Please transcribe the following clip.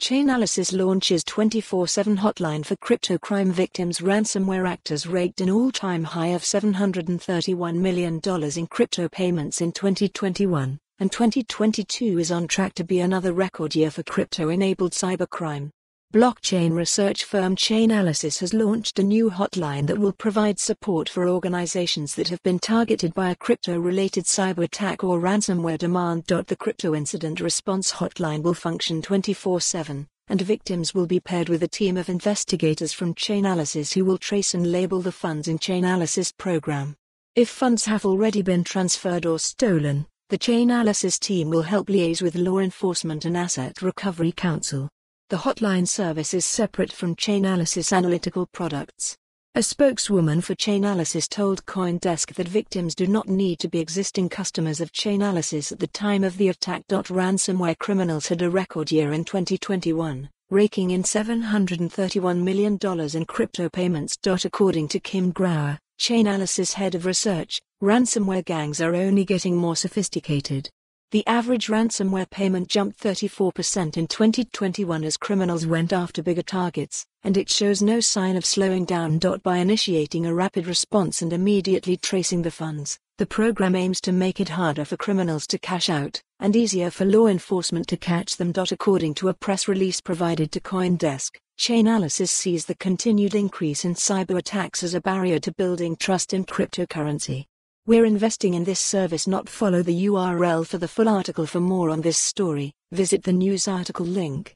Chainalysis launches 24-7 hotline for crypto crime victims Ransomware actors raked an all-time high of $731 million in crypto payments in 2021, and 2022 is on track to be another record year for crypto-enabled cybercrime. Blockchain research firm Chainalysis has launched a new hotline that will provide support for organizations that have been targeted by a crypto-related cyber attack or ransomware demand. The crypto incident response hotline will function 24/7, and victims will be paired with a team of investigators from Chainalysis who will trace and label the funds in Chainalysis program. If funds have already been transferred or stolen, the Chainalysis team will help liaise with law enforcement and asset recovery counsel. The hotline service is separate from Chainalysis analytical products. A spokeswoman for Chainalysis told Coindesk that victims do not need to be existing customers of Chainalysis at the time of the attack. Ransomware criminals had a record year in 2021, raking in $731 million in crypto payments. According to Kim Grauer, Chainalysis head of research, ransomware gangs are only getting more sophisticated. The average ransomware payment jumped 34% in 2021 as criminals went after bigger targets, and it shows no sign of slowing down. By initiating a rapid response and immediately tracing the funds, the program aims to make it harder for criminals to cash out, and easier for law enforcement to catch them. According to a press release provided to Coindesk, Chainalysis sees the continued increase in cyber attacks as a barrier to building trust in cryptocurrency. We're investing in this service not follow the URL for the full article for more on this story, visit the news article link.